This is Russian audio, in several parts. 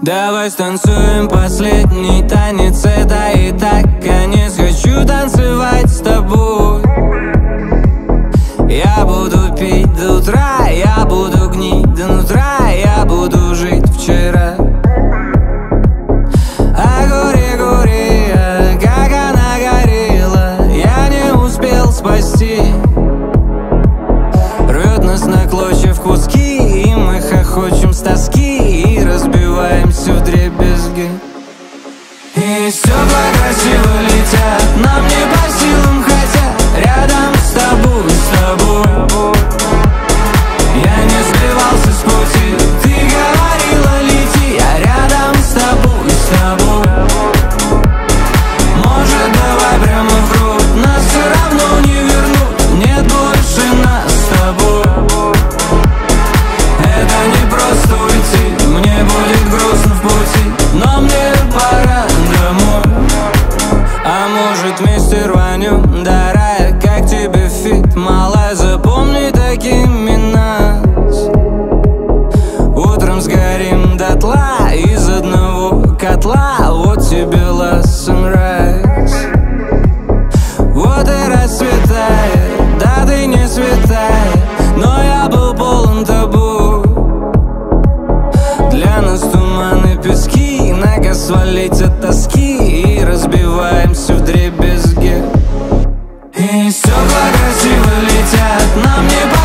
Давай станцуем последний танец Это и так конец. Хочу танцевать с тобой. Я буду пить до утра Я буду гнить до нутра Я буду жить вчера. А горе, горе, как она горела Я не успел спасти. Рвет нас на клочья в куски И мы хохочем с тоски И стекла красиво летят. Нам не по силам, хотя Рядом с тобой мистер Ваню. Дорогая, как тебе фит? Малая, запомни такими нас Утром сгорим дотла Из одного котла. Вот тебе last sunrise. Вот и расцветает Да ты не святая Но я был полон тобой Для нас туманы пески На свалить от тоски. Разбиваемся в дребезге Нам не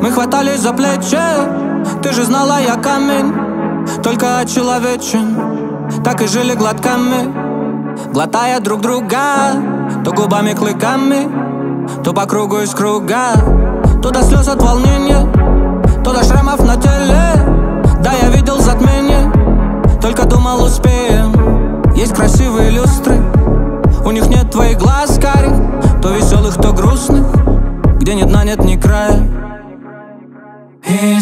Мы хватались за плечи. Ты же знала, я камень Только человечен. Так и жили глотками Глотая друг друга. То губами клыками То по кругу из круга. То до слез от волнения То до шрамов на теле. Да, я видел затмение Только думал успеем. Есть красивые люстры У них нет твоих глаз карих То веселых, то грустных Где ни дна, нет ни края и